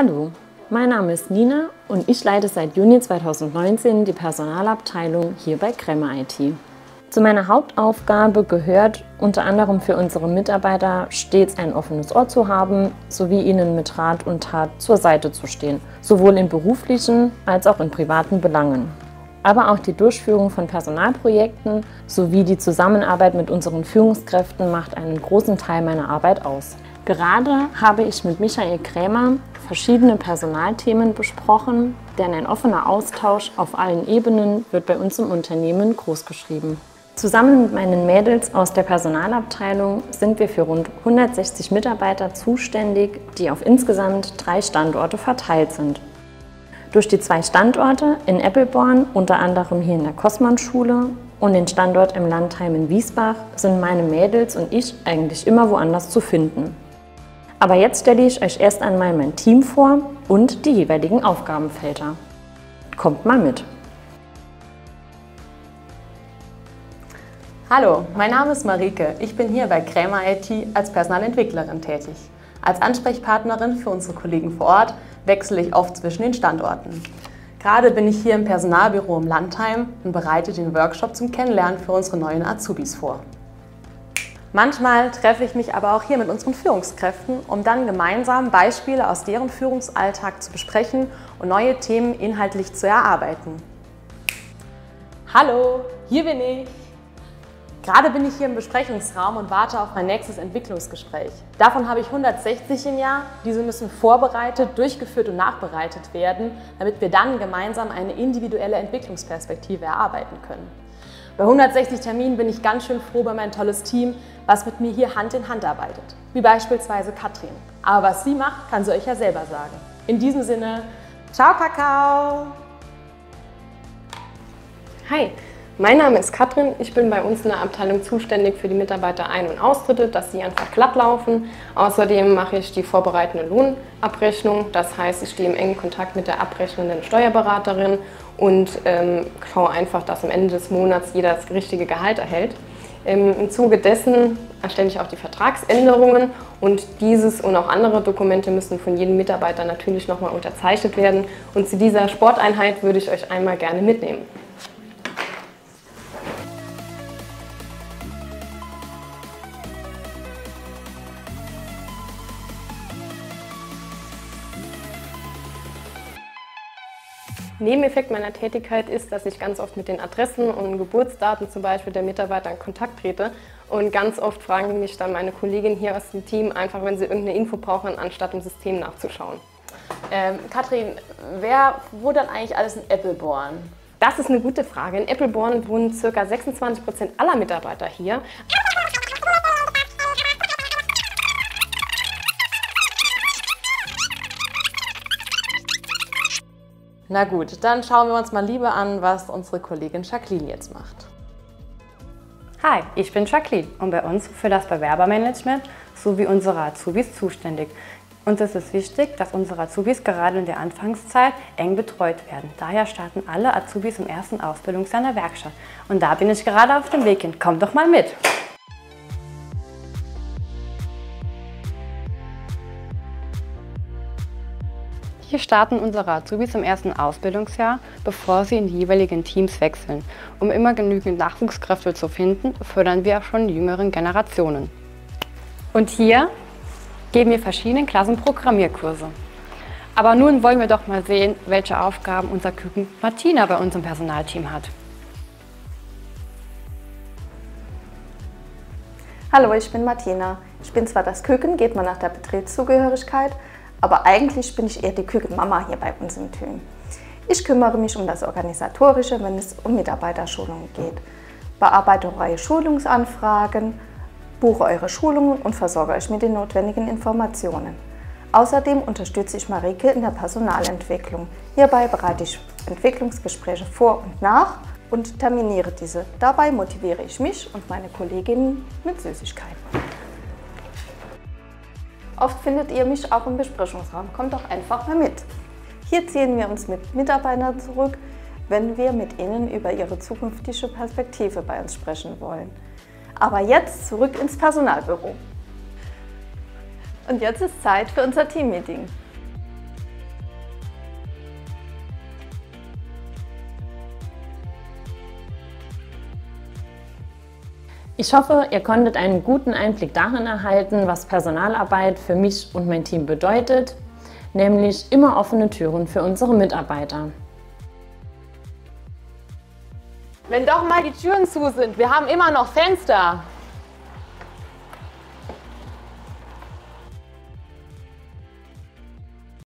Hallo, mein Name ist Nina und ich leite seit Juni 2019 die Personalabteilung hier bei Kremmer IT. Zu meiner Hauptaufgabe gehört unter anderem für unsere Mitarbeiter stets ein offenes Ohr zu haben, sowie ihnen mit Rat und Tat zur Seite zu stehen, sowohl in beruflichen als auch in privaten Belangen. Aber auch die Durchführung von Personalprojekten sowie die Zusammenarbeit mit unseren Führungskräften macht einen großen Teil meiner Arbeit aus. Gerade habe ich mit Michael Krämer verschiedene Personalthemen besprochen, denn ein offener Austausch auf allen Ebenen wird bei uns im Unternehmen großgeschrieben. Zusammen mit meinen Mädels aus der Personalabteilung sind wir für rund 160 Mitarbeiter zuständig, die auf insgesamt drei Standorte verteilt sind. Durch die zwei Standorte in Eppelborn, unter anderem hier in der Kosman-Schule und den Standort im Landheim in Wiesbach, sind meine Mädels und ich eigentlich immer woanders zu finden. Aber jetzt stelle ich euch erst einmal mein Team vor und die jeweiligen Aufgabenfelder. Kommt mal mit! Hallo, mein Name ist Marike. Ich bin hier bei Krämer IT als Personalentwicklerin tätig. Als Ansprechpartnerin für unsere Kollegen vor Ort wechsle ich oft zwischen den Standorten. Gerade bin ich hier im Personalbüro im Landheim und bereite den Workshop zum Kennenlernen für unsere neuen Azubis vor. Manchmal treffe ich mich aber auch hier mit unseren Führungskräften, um dann gemeinsam Beispiele aus deren Führungsalltag zu besprechen und neue Themen inhaltlich zu erarbeiten. Hallo, hier bin ich. Gerade bin ich hier im Besprechungsraum und warte auf mein nächstes Entwicklungsgespräch. Davon habe ich 160 im Jahr. Diese müssen vorbereitet, durchgeführt und nachbereitet werden, damit wir dann gemeinsam eine individuelle Entwicklungsperspektive erarbeiten können. Bei 160 Terminen bin ich ganz schön froh bei mein tolles Team, was mit mir hier Hand in Hand arbeitet. Wie beispielsweise Katrin. Aber was sie macht, kann sie euch ja selber sagen. In diesem Sinne, ciao Kakao! Hi, mein Name ist Katrin. Ich bin bei uns in der Abteilung zuständig für die Mitarbeiter Ein- und Austritte, dass sie einfach glatt laufen. Außerdem mache ich die vorbereitende Lohnabrechnung. Das heißt, ich stehe im engen Kontakt mit der abrechnenden Steuerberaterin und ähm, schaue einfach, dass am Ende des Monats jeder das richtige Gehalt erhält. Ähm, Im Zuge dessen erstelle ich auch die Vertragsänderungen und dieses und auch andere Dokumente müssen von jedem Mitarbeiter natürlich nochmal unterzeichnet werden. Und zu dieser Sporteinheit würde ich euch einmal gerne mitnehmen. Nebeneffekt meiner Tätigkeit ist, dass ich ganz oft mit den Adressen und Geburtsdaten zum Beispiel der Mitarbeiter in Kontakt trete. Und ganz oft fragen mich dann meine Kolleginnen hier aus dem Team einfach, wenn sie irgendeine Info brauchen, anstatt im System nachzuschauen. Ähm, Katrin, wer wohnt dann eigentlich alles in Appleborn? Das ist eine gute Frage. In Appleborn wohnen ca. 26 Prozent aller Mitarbeiter hier. Na gut, dann schauen wir uns mal lieber an, was unsere Kollegin Jacqueline jetzt macht. Hi, ich bin Jacqueline und bei uns für das Bewerbermanagement sowie unsere Azubis zuständig. Und es ist wichtig, dass unsere Azubis gerade in der Anfangszeit eng betreut werden. Daher starten alle Azubis im ersten Ausbildungsjahr in der Werkstatt. Und da bin ich gerade auf dem Weg hin. Komm doch mal mit! Hier starten unsere Azubis im ersten Ausbildungsjahr, bevor sie in die jeweiligen Teams wechseln. Um immer genügend Nachwuchskräfte zu finden, fördern wir auch schon die jüngeren Generationen. Und hier geben wir verschiedene Klassen Programmierkurse. Aber nun wollen wir doch mal sehen, welche Aufgaben unser Küken Martina bei unserem Personalteam hat. Hallo, ich bin Martina. Ich bin zwar das Küken, geht man nach der Betriebszugehörigkeit, aber eigentlich bin ich eher die Kükenmama hier bei uns im Team. Ich kümmere mich um das Organisatorische, wenn es um Mitarbeiterschulungen geht. Bearbeite eure Schulungsanfragen, buche eure Schulungen und versorge euch mit den notwendigen Informationen. Außerdem unterstütze ich Marike in der Personalentwicklung. Hierbei bereite ich Entwicklungsgespräche vor und nach und terminiere diese. Dabei motiviere ich mich und meine Kolleginnen mit Süßigkeiten. Oft findet ihr mich auch im Besprechungsraum. Kommt doch einfach mal mit. Hier ziehen wir uns mit Mitarbeitern zurück, wenn wir mit ihnen über ihre zukünftige Perspektive bei uns sprechen wollen. Aber jetzt zurück ins Personalbüro. Und jetzt ist Zeit für unser Teammeeting. Ich hoffe, ihr konntet einen guten Einblick darin erhalten, was Personalarbeit für mich und mein Team bedeutet, nämlich immer offene Türen für unsere Mitarbeiter. Wenn doch mal die Türen zu sind, wir haben immer noch Fenster.